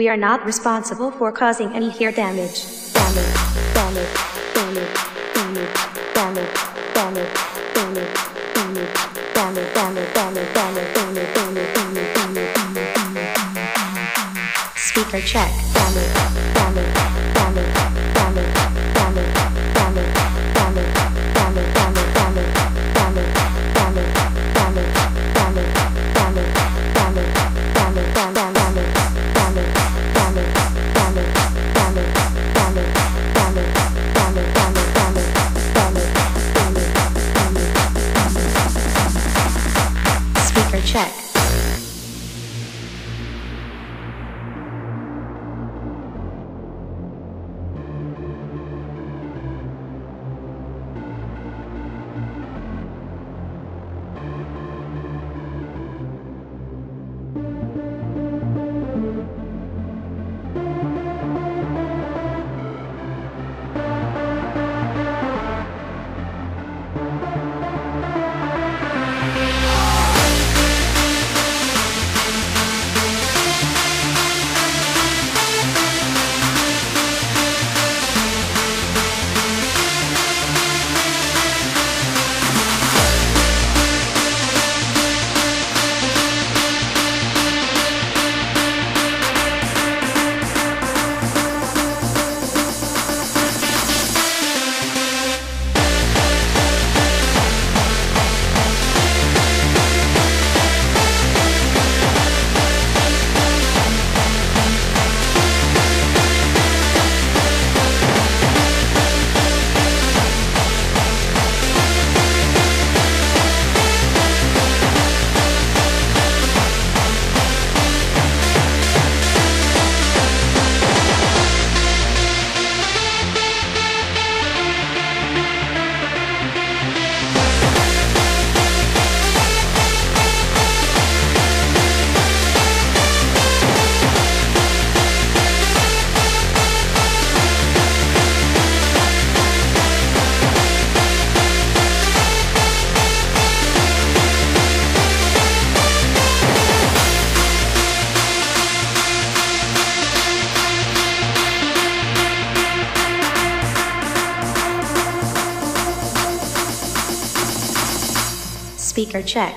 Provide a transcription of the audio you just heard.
We are not responsible for causing any hair damage. Damage, damage, damage, damage, damage, damage, damage, damage, damage, damage, damage, damage, damage, damage, damage, damage, damage, damage. Speaker check. Damage, damage, damage, damage, check. Speaker check.